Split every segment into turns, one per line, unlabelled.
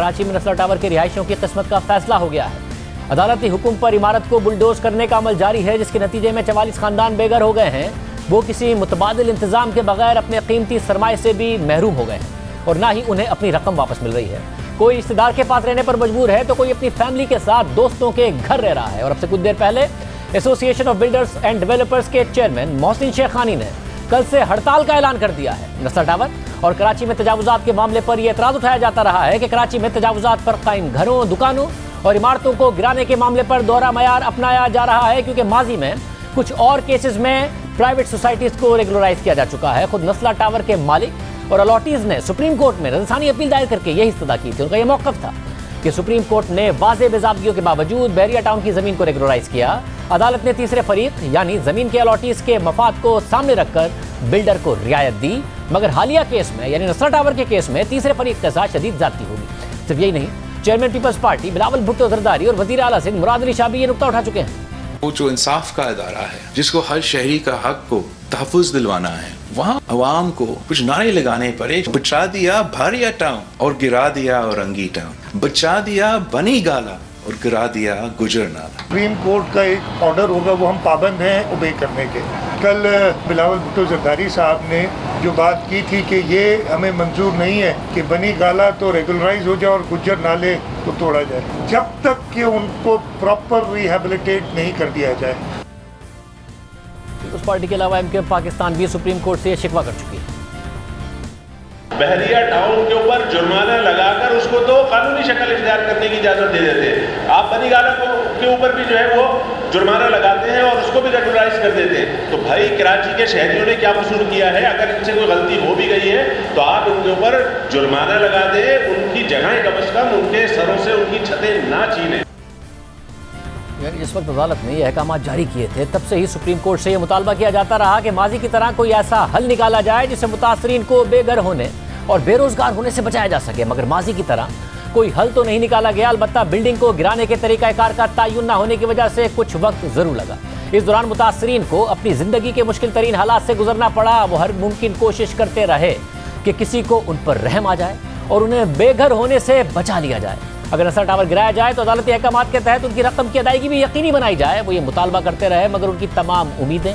कराची में नस्ला टावर के रिहायशियों की किस्मत का फैसला हो गया है। अदालती हुक्म पर इमारत को बुलडोज करने का अमल जारी है, जिसके नतीजे में चवालीस खानदान बेघर हो गए हैं। वो किसी मुतबादल इंतज़ाम के बगैर अपने कीमती सरमाए से भी महरूम हो गए हैं और ना ही उन्हें अपनी रकम वापस मिल रही है। कोई रिश्तेदार के पास रहने पर मजबूर है तो कोई अपनी फैमिली के साथ दोस्तों के घर रह रहा है। और अब से कुछ देर पहले, association of builders and developers के चेयरमैन मोहसिन शेखानी ने कल से हड़ताल का ऐलान कर दिया है। नस्ल टावर और कराची में तजावजात के मामले पर यह एतराज़ उठाया जाता रहा है कि कराची में तजावजात पर कायम घरों, दुकानों और इमारतों को गिराने के मामले पर दोहरा मैार अपनाया जा रहा है क्योंकि माजी में कुछ और केसेस में प्राइवेट सोसाइटीज को रेगुलराइज किया जा चुका है। खुद नस्ला टावर के मालिक और अलॉटीज ने सुप्रीम कोर्ट में रजसानी अपील दायर करके यही इस्तः की थी। उनका यह मौकफ था कि सुप्रीम कोर्ट ने वाजे बेजाबगियों के बावजूद बैरिया टाउन की ज़मीन को रेगुलराइज किया। अदालत ने तीसरे फरीक यानी ज़मीन के अलॉटीज के मफाद को सामने रखकर बिल्डर को रियायत दी। मगर हालिया केस में, यानी नसरा टावर के केस में, तीसरे फरीक के साथ शदीद जाती होगी। सिर्फ़ यही नहीं chairman peoples party Bilawal Bhutto Zardari और वज़ीर आला सिंह मुराद अली शाह भी ये नुकता उठा चुके हैं।
वो जो इंसाफ का अदारा है, जिसको हर शहरी का हक को तहफुज दिलवाना है, वहाँ आवाम को कुछ नारे लगाने पड़े बचा दिया भारिया टाउन और गिरा दिया औरंगी टाउन बचा दिया बनी गाला। और गिरा दिया गुजर नाला
सुप्रीम कोर्ट का एक ऑर्डर होगा वो हम पाबंद हैं ओबे करने के। कल बिलावल भुट्टो जरदारी साहब ने जो बात की थी कि ये हमें मंजूर नहीं है कि बनी गाला तो रेगुलराइज हो जाए और गुजर नाले को तोड़ा जाए। जब तक कि उनको प्रॉपर रिहेबिलिटेट नहीं कर दिया जाए।
उस पार्टी के अलावा एमके पाकिस्तान भी सुप्रीम कोर्ट से शिकवा कर चुकी है।
बहरिया टाउन के ऊपर जुर्माना लगाकर उसको तो कानूनी शक्ल इख्तियार करने की इजाज़त दे देते हैं। आप बनी गाला के ऊपर भी जो है वो जुर्माना लगाते हैं और उसको भी रेगुलराइज कर देते हैं। तो भाई, कराची के शहरियों ने क्या कसूर किया है? अगर इनसे कोई गलती हो भी गई है तो आप उनके ऊपर जुर्माना लगा दें, उनकी जगह कम अज़ कम उनके सरों से उनकी छतें ना छीनें।
जिस वक्त अदालत ने यह अहकाम जारी किए थे। तब से ही सुप्रीम कोर्ट से यह मुतालबा किया जाता रहा कि माजी की तरह कोई ऐसा हल निकाला जाए जिससे मुतासरीन को बेघर होने और बेरोजगार होने से बचाया जा सके। मगर माजी की तरह कोई हल तो नहीं निकाला गया अलबत् बिल्डिंग को गिराने के तरीकाकार का तयन न होने की वजह से कुछ वक्त ज़रूर लगा। इस दौरान मुतासरीन को अपनी ज़िंदगी के मुश्किल तरीन हालात से गुजरना पड़ा। वो हर मुमकिन कोशिश करते रहे कि किसी को उन पर रहम आ जाए और उन्हें बेघर होने से बचा लिया जाए। अगर नसर टावर गिराया जाए तो अदालती अहकाम के तहत उनकी रकम की अदायगी भी यकीनी बनाई जाए, वो ये मुतालबा करते रहे, मगर उनकी तमाम उम्मीदें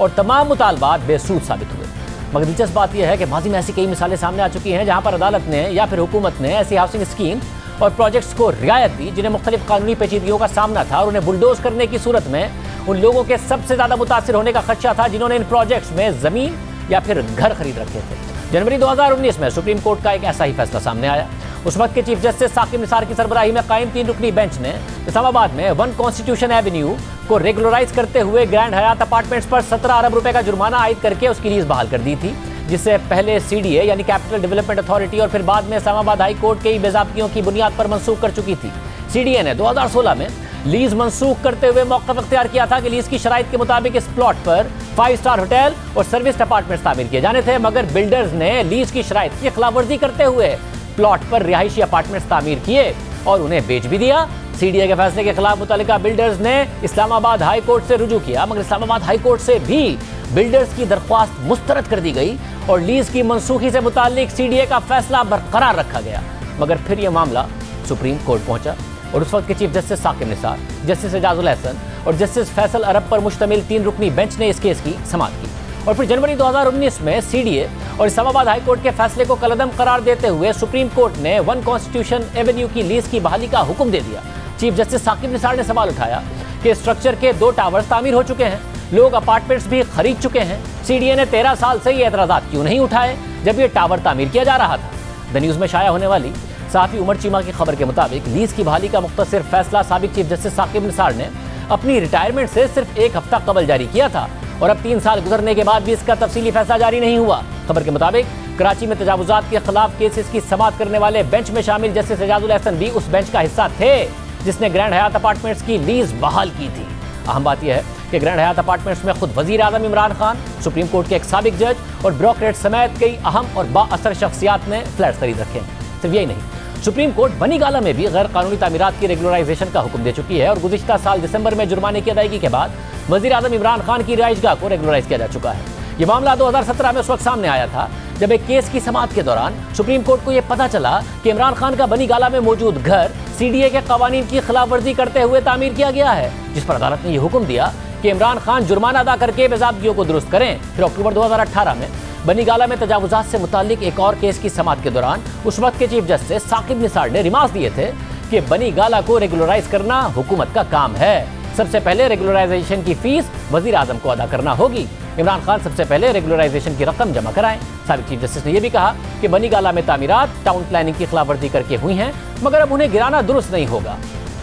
और तमाम मुतालबात बेसूद साबित हुए। मगर दिलचस्प बात यह है कि माजी में ऐसी कई मिसालें सामने आ चुकी हैं जहाँ पर अदालत ने या फिर हुकूमत ने ऐसी हाउसिंग स्कीम और प्रोजेक्ट्स को रियायत दी, जिन्हें मुख्तलिफ़ कानूनी पेचीदगियों का सामना था और उन्हें बुलडोज करने की सूरत में उन लोगों के सबसे ज़्यादा मुतासर होने का खदशा था, जिन्होंने इन प्रोजेक्ट्स में ज़मीन या फिर घर खरीद रखे थे। जनवरी 2019 में सुप्रीम कोर्ट का एक ऐसा ही फैसला सामने आया। उस वक्त के चीफ जस्टिस साकिब निसार की सरबराही में कायम तीन रुकनी बेंच ने इस्लामाबाद में वन कॉन्स्टिट्यूशन एवेन्यू को रेगुलराइज करते हुए ग्रैंड हयात अपार्टमेंट्स पर सत्रह अरब रुपए का जुर्माना आयद करके उसकी लीज बहाल कर दी थी, जिससे पहले सीडीए यानी कैपिटल डेवलपमेंट अथॉरिटी और फिर बाद में इस्लामाबाद हाई कोर्ट कई की बुनियाद पर मनसूख कर चुकी थी। सीडीए ने 2016 में लीज मनसूख करते हुए मौका अख्तियार किया था कि लीज की शराइत के मुताबिक इस प्लॉट पर फाइव स्टार होटल और सर्विस अपार्टमेंट तामीर किए जाने थे, मगर बिल्डर्स ने लीज की शराइत की खिलाफवर्जी करते हुए प्लॉट पर रिहायशी अपार्टमेंट तामीर किए और उन्हें बेच भी दिया। सीडीए के फैसले के खिलाफ मुतल बिल्डर्स ने इस्लामाबाद हाई कोर्ट से रुजू किया, मगर इस्लामाबाद हाई कोर्ट से भी बिल्डर्स की दरख्वास्त मुस्तरद कर दी गई और लीज की मनसूखी से मुतालिक सीडीए का फैसला बरकरार रखा गया। मगर फिर यह मामला सुप्रीम कोर्ट पहुँचा और उस वक्त के chief justice Saqib Nisar, justice Ijazul Hasan और जस्टिस फैसल अरब पर मुश्तमिल तीन रुकनी बेंच ने इस केस की समाप्त की। और फिर जनवरी 2019 में सीडीए और इस्लामाबाद हाई कोर्ट के फैसले को कलदम करार देते हुए सुप्रीम कोर्ट ने वन कॉन्स्टिट्यूशन एवेन्यू की लीज की बहाली का हुक्म दे दिया। चीफ जस्टिस साकिब निसार ने सवाल उठाया कि स्ट्रक्चर के दो टावर तामीर हो चुके हैं। लोग अपार्टमेंट्स भी खरीद चुके हैं। सीडीए ने तेरह साल से ये एतराजा क्यों नहीं उठाए, जब ये टावर तामीर किया जा रहा था? द न्यूज़ में शाया होने वाली साफी उमर चीमा की खबर के मुताबिक लीज की बहाली का मुख्तर फैसला सबक चीफ जस्टिस साकिब निसार ने अपनी रिटायरमेंट से सिर्फ़ एक हफ़्ता कबल जारी किया था। और अब तीन साल गुजरने के बाद भी इसका तफसीली फैसला जारी नहीं हुआ। खबर के मुताबिक, कराची में तजावजात के खिलाफ केसेस की समाप्त करने वाले बेंच में शामिल जस्टिस एजाजुल एहसन भी उस बेंच का हिस्सा थे, जिसने ग्रैंड हयात अपार्टमेंट्स की लीज बहाल की थी। अहम बात यह है कि ग्रैंड हयात अपार्टमेंट्स में खुद वज़ीर आज़म इमरान खान, सुप्रीम कोर्ट के एक सबक जज और ब्रोकरेट समेत कई अहम और बाअसर शख्सियात ने फ्लैट खरीद रखे सिर्फ़ यही नहीं सुप्रीम कोर्ट बनी गाला में भी गैर कानूनी तमीरत की रेगुलराइजेशन का हुक्म दे चुकी है और गुजशत साल दिसंबर में जुर्माने की अदायगी के बाद वजी अजम इमरान खान की रिहाइशगाह को रेगुलराइज किया जा चुका है। ये मामला 2017 में उस वक्त सामने आया था, जब एक केस की समाप्त के दौरान सुप्रीम कोर्ट को यह पता चला कि इमरान खान का बनी गाला में मौजूद घर सीडीए के कवानीन की खिलाफ वर्जी करते हुए तामीर किया गया है, जिस पर अदालत ने यह हुक्म दिया कि इमरान खान जुर्माना अदा करके बेजाबगियों को दुरुस्त करें। फिर अक्टूबर 2018 में बनी गाला में तजावजात से मुतालिक एक और केस की समाप्त के दौरान उस वक्त के चीफ जस्टिस साकिब निसार ने रिमार्क दिए थे कि बनी गाला को रेगुलराइज करना हुकूमत का काम है। सबसे पहले रेगुलराइजेशन की फ़ीस वज़ीर आज़म को अदा करना होगी। इमरान खान सबसे पहले रेगुलराइजेशन की रकम जमा कराएँ। सबक चीफ जस्टिस ने यह भी कहा कि बनी गाला में तामीरात टाउन प्लानिंग की खिलाफ वर्जी करके हुई हैं, मगर अब उन्हें गिराना दुरुस्त नहीं होगा।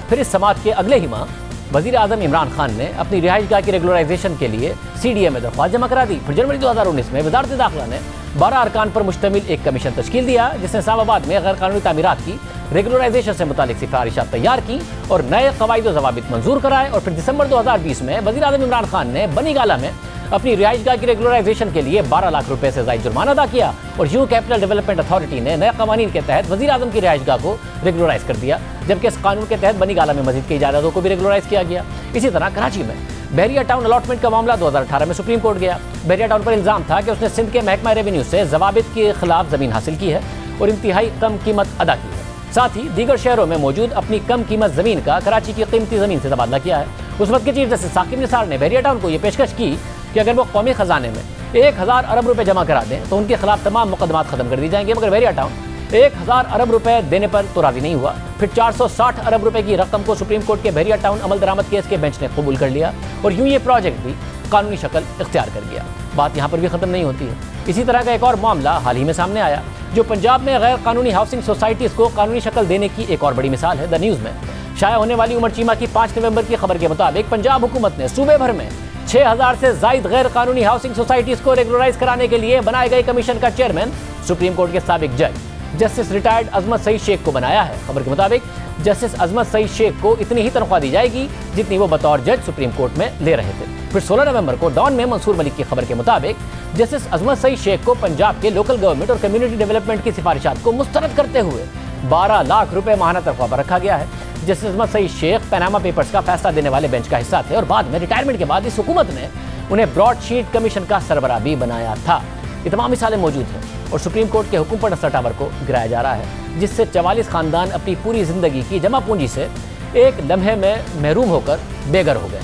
फिर इस समाज के अगले ही माह वज़ीर आज़म इमरान खान ने अपनी रिहाइश गाह की रेगुलराइजेशन के लिए सी डी ए में दरख्वास्त जमा करा दी। फिर जनवरी दो हज़ार उन्नीस में वजारत दाखिला ने बारह अरकान पर मुश्तमिल एक कमीशन तश्ल दिया, जिसने इस्लामाबाद में गैर कानूनी तमीरत की रेगुलराइजेशन से मुतल सिफारिशा तैयार की और नए कवायद जवाब मंजूर कराए और फिर दिसंबर दो हज़ार बीस में वजी अजम इमरान खान ने बनी गाला में अपनी रिहाइश गाह की रेगुलराइजेशन के लिए बारह लाख रुपए से ज़्यादा जुर्माना अदा किया और यू कैपिटल डेवलपमेंट अथॉरिटी ने नए कवानीन के तहत वजी अजम की रिहाइश गाह को रेगुलराइज कर दिया, जबकि इस कानून के तहत बनी गाला में मस्जिद की इजाजतों को भी रेगुलराइज किया गया। इसी तरह कराची में बहरिया टाउन अलॉटमेंट का मामला 2018 में सुप्रीम कोर्ट गया। बहरिया टाउन पर इल्ज़ाम था कि उसने सिंध के महकमा रेवेन्यू से जवाबित के खिलाफ ज़मीन हासिल की है और इंतहाई कम कीमत अदा की है। साथ ही दीगर शहरों में मौजूद अपनी कम कीमत ज़मीन का कराची की कीमती ज़मीन से तबादला किया है। उस वक्त के चीफ जस्टिस साकिब निसार ने बहरिया टाउन को यह पेशकश की कि अगर वो कौमी खजाने में एक हज़ार अरब रुपए जमा करा दें तो उनके खिलाफ तमाम मुकदमात खत्म कर दी जाएँगे। मगर बहरिया टाउन एक हज़ार अरब रुपए देने पर तो राज़ी नहीं हुआ। फिर 460 अरब रुपए की रकम को सुप्रीम कोर्ट के बहरिया टाउन अमल दरामद केस के बेंच ने कबूल कर लिया और यूँ ये प्रोजेक्ट भी कानूनी शक्ल इख्तियार कर गया बात यहाँ पर भी ख़त्म नहीं होती है। इसी तरह का एक और मामला हाल ही में सामने आया, जो पंजाब में गैर कानूनी हाउसिंग सोसाइटीज़ को कानूनी शक्ल देने की एक और बड़ी मिसाल है द न्यूज़ में शाया होने वाली उमर चीमा की पाँच नवंबर की खबर के मुताबिक पंजाब हुकूमत ने सूबे भर में छह हज़ार से जायद गैर कानूनी हाउसिंग सोसाइटीज को रेगुलराइज कराने के लिए बनाए गए कमीशन का चेयरमैन सुप्रीम कोर्ट के सबक जज। जस्टिस रिटायर्ड अजमत सईद शेख को बनाया है। खबर के मुताबिक, जस्टिस अजमत सईद शेख को इतनी ही तनख्वाह दी जाएगी जितनी वो बतौर जज सुप्रीम कोर्ट में ले रहे थे। फिर 16 नवंबर को डॉन में मंसूर मलिक की खबर के मुताबिक, जस्टिस अजमत सईद शेख को पंजाब के लोकल गवर्नमेंट और कम्युनिटी डेवलपमेंट की सिफारिशात को मुस्तरद करते हुए 12 लाख रुपए माहाना तनख्वाह पर रखा गया है। Justice Azmat Saeed Sheikh Panama Papers का फैसला देने वाले बेंच का हिस्सा थे और बाद में रिटायरमेंट के बाद इस हुकूमत ने उन्हें ब्रॉडशीट कमीशन का सरबरा भी बनाया था। ये तमाम मिसालें मौजूद हैं और सुप्रीम कोर्ट के हुक्म पर नसर टावर को गिराया जा रहा है, जिससे चवालीस खानदान अपनी पूरी ज़िंदगी की जमा पूंजी से एक लम्हे में महरूम होकर बेघर हो गए।